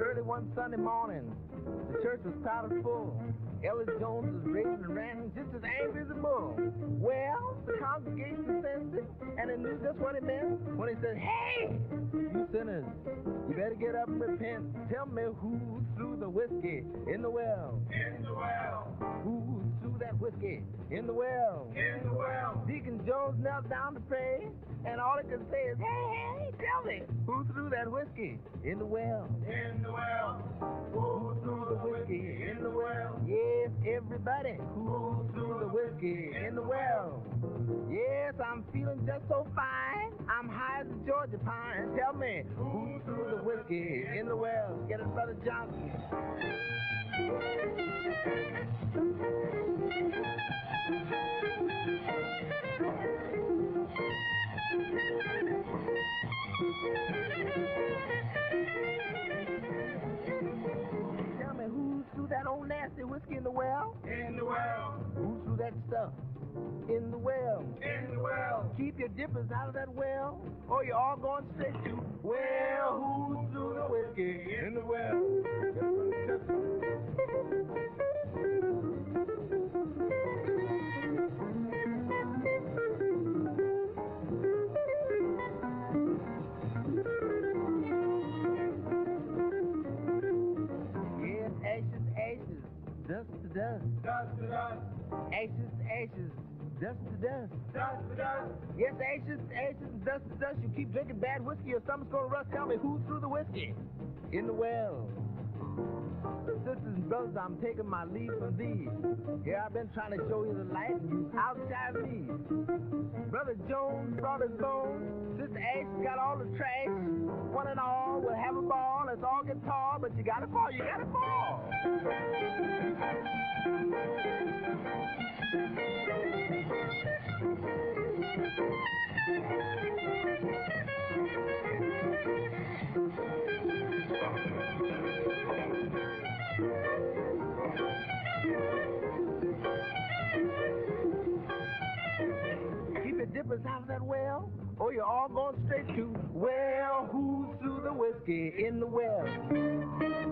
one Sunday morning. The church was crowded full. Ellis Jones was raving and ranting just as angry as a bull. Well, the congregation sensed it, and it knew just what it meant when he said, Hey, you sinners, you better get up and repent. Tell me who threw the whiskey in the well. In the well. Who threw that whiskey in the well? In the well. Deacon Jones knelt down to pray, and all he could say is, Hey, hey, who threw that whiskey in the well? In the well. Who threw the whiskey in the well? Yes, everybody who threw the whiskey in the well. Yes, I'm feeling just so fine. I'm high as a Georgia pine. Tell me who threw the whiskey in the well? Get it, Brother Johnson. Old nasty whiskey in the well? In the well. Who threw that stuff in the well? In the well. Keep your dippers out of that well, or you're all going straight to well. Dust to dust. To dust. Ashes, ashes, dust to dust. Dust to dust. Yes, ashes, ashes, dust to dust. You keep drinking bad whiskey or something's gonna rust. Tell me who threw the whiskey in the well. Sisters and brothers, I'm taking my leave from thee. Here I've been trying to show you the light, and outshine me. Brother Jones brought his bones. Sister Ash got all the trash. One and all, we'll have a ball. Let's all get tall, but you gotta fall. You gotta fall. Dippers out of that well, or you're all going straight to well. who's threw the whiskey in the well?